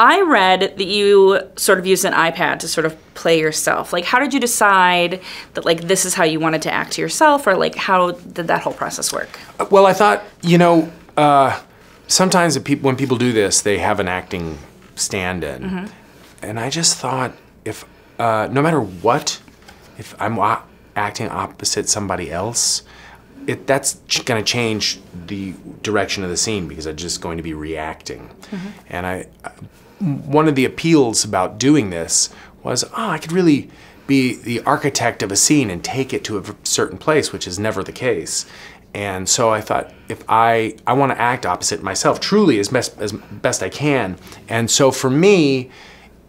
I read that you sort of used an iPad to sort of play yourself. Like, how did you decide that like this is how you wanted to act to yourself, or like how did that whole process work? Well, I thought, you know, uh, sometimes when people do this, they have an acting stand-in, and I just thought if uh, no matter what, if I'm acting opposite somebody else, it that's ch- going to change the direction of the scene because I'm just going to be reacting, and I. One of the appeals about doing this was, oh, I could really be the architect of a scene and take it to a certain place, which is never the case. And so I thought, if I I want to act opposite myself, truly as best as best I can. And so for me,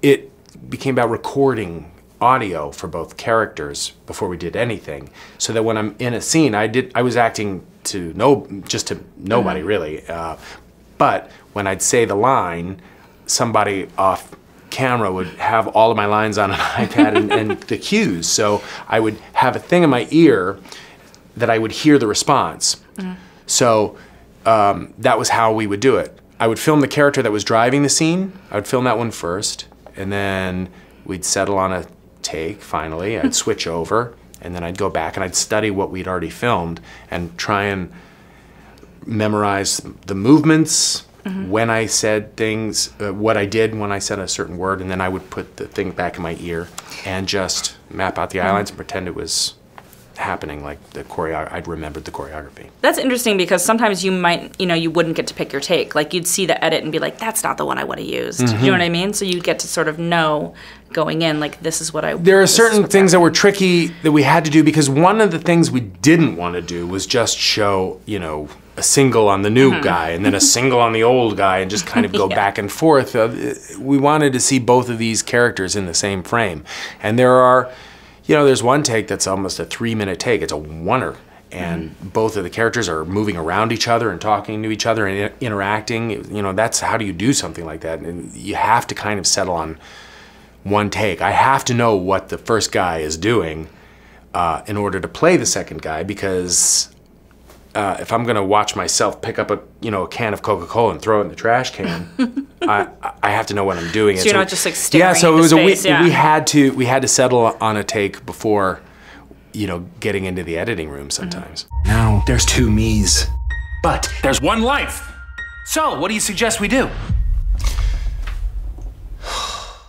it became about recording audio for both characters before we did anything, so that when I'm in a scene, I did I was acting to no just to nobody really. Uh, but when I'd say the line, somebody off camera would have all of my lines on an iPad and, and the cues. So I would have a thing in my ear that I would hear the response. So um, that was how we would do it. I would film the character that was driving the scene. I would film that one first, and then we'd settle on a take finally. I'd switch over, and then I'd go back and I'd study what we'd already filmed and try and memorize the movements Mm-hmm. when I said things, uh, what I did when I said a certain word, and then I would put the thing back in my ear and just map out the mm-hmm. lines and pretend it was happening like the choreo I'd remembered the choreography. That's interesting because sometimes you might, you know, you wouldn't get to pick your take. Like you'd see the edit and be like, "That's not the one I would have used." Do you know mm-hmm. what I mean? So you'd get to sort of know going in, like, "This is what I." There are certain things that were tricky that we had to do because one of the things we didn't want to do was just show, you know, a single on the new guy and then a single on the old guy and just kind of go Yeah. back and forth. Uh, we wanted to see both of these characters in the same frame. And there are, you know, there's one take that's almost a three minute take. It's a oneer. And both of the characters are moving around each other and talking to each other and i- interacting. You know, that's how do you do something like that? And you have to kind of settle on one take. I have to know what the first guy is doing uh, in order to play the second guy because uh, if I'm gonna watch myself pick up a you know a can of Coca-Cola and throw it in the trash can, I I have to know what I'm doing. So you're not just, like, staring yeah. So it was space, a we, yeah. we had to we had to settle on a take before you know getting into the editing room sometimes. Now there's two me's, but there's one life. So, what do you suggest we do?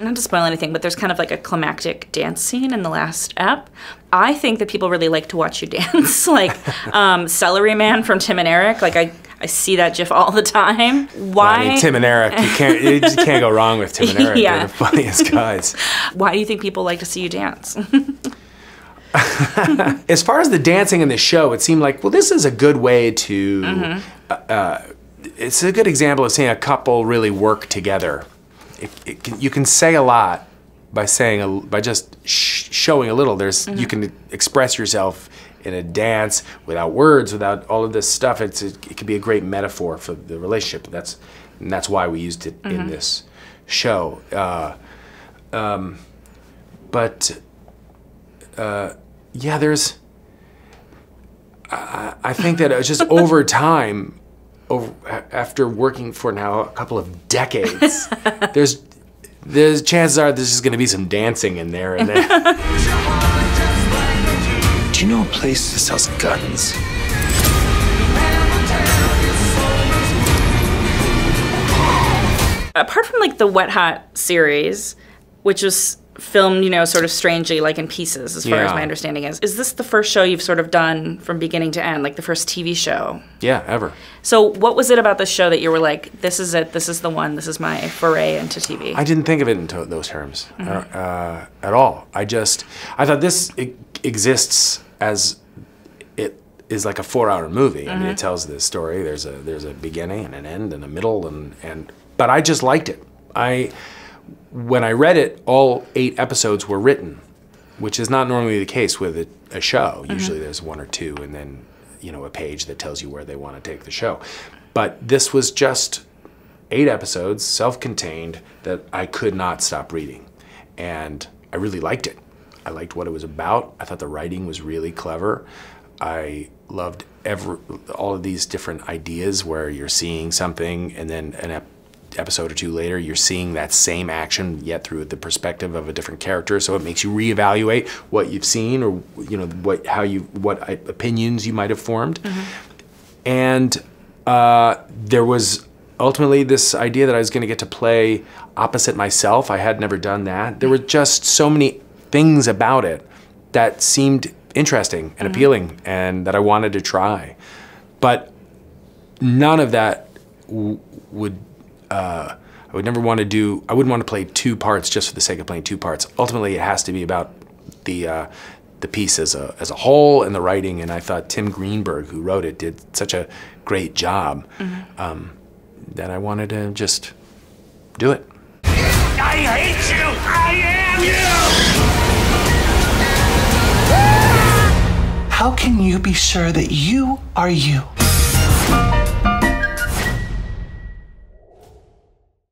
Not to spoil anything, but there's kind of like a climactic dance scene in the last ep. I think that people really like to watch you dance, like um, Celery Man from Tim and Eric. Like I, I see that GIF all the time. Why? I mean, Tim and Eric, you can't you just can't go wrong with Tim and Eric. Yeah. They're the funniest guys. Why do you think people like to see you dance? as far as the dancing in the show, it seemed like, well, this is a good way to. Uh, uh, it's a good example of seeing a couple really work together. It, it can, you can say a lot by saying a, by just sh- showing a little. There's you can express yourself in a dance without words, without all of this stuff. It's a, it could be a great metaphor for the relationship. That's and that's why we used it in this show. Uh, um, but yeah, there's. I, I think that it's just over time, over after working for now a couple of decades, there's there's chances are there's just going to be some dancing in there and then. Do you know a place that sells guns? Apart from like the Wet Hot series, which was filmed, you know, sort of strangely, like in pieces, as far as my understanding is, is this the first show you've sort of done from beginning to end, like the first TV show? yeah, ever. So, what was it about this show that you were like, this is it, this is the one, this is my foray into TV? I didn't think of it in those terms uh, uh, at all. I just I thought this exists as it is like a four-hour movie. I mean, it tells this story. There's a there's a beginning and an end and a middle and and but I just liked it. I when I read it, all eight episodes were written, which is not normally the case with a, a show. Mm-hmm. Usually there's one or two, and then you know a page that tells you where they want to take the show. But this was just eight episodes, self-contained, that I could not stop reading, and I really liked it. I liked what it was about. I thought the writing was really clever. I loved every all of these different ideas where you're seeing something and then an ep- episode or two later, you're seeing that same action yet through the perspective of a different character. So it makes you reevaluate what you've seen or you know what how you what opinions you might have formed. And uh, there was ultimately this idea that I was going to get to play opposite myself. I had never done that. There were just so many things about it that seemed interesting and appealing and that I wanted to try. But none of that w- would uh, I would never want to do. I wouldn't want to play two parts just for the sake of playing two parts. Ultimately, it has to be about the uh, the piece as a as a whole and the writing. And I thought Tim Greenberg, who wrote it, did such a great job um, that I wanted to just do it. I hate you! I am you! How can you be sure that you are you?